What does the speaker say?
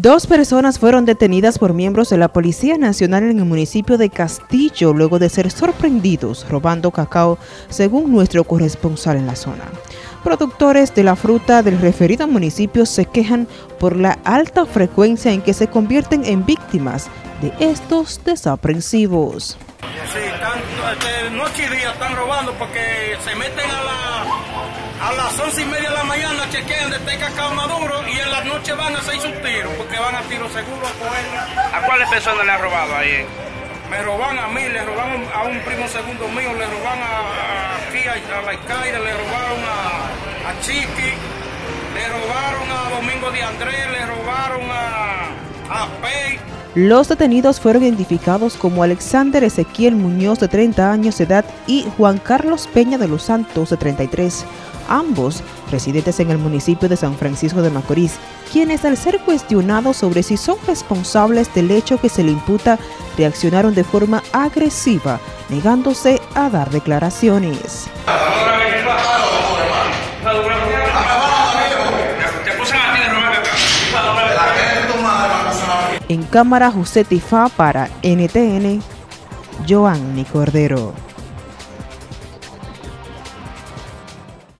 Dos personas fueron detenidas por miembros de la Policía Nacional en el municipio de Castillo luego de ser sorprendidos robando cacao, según nuestro corresponsal en la zona. Productores de la fruta del referido municipio se quejan por la alta frecuencia en que se convierten en víctimas de estos desaprensivos. Sí, este, noche y día están robando porque se meten a a las once y media de la mañana chequean de este cacao maduro y en la noche van a hacer sus tiros porque van a tiro seguro a ¿A cuáles personas le han robado ahí? Me roban a mí, le roban a un primo segundo mío, le roban a, aquí a, la Iscaira, le robaron a, a Chiqui, le robaron a Domingo de Andrés, le robaron a, a Pei. Los detenidos fueron identificados como Alexander Ezequiel Muñoz de 30 años de edad y Juan Carlos Peña de los Santos de 33, ambos residentes en el municipio de San Francisco de Macorís, quienes al ser cuestionados sobre si son responsables del hecho que se le imputa, reaccionaron de forma agresiva, negándose a dar declaraciones. En cámara José Tifá para NTN, Joanny Cordero.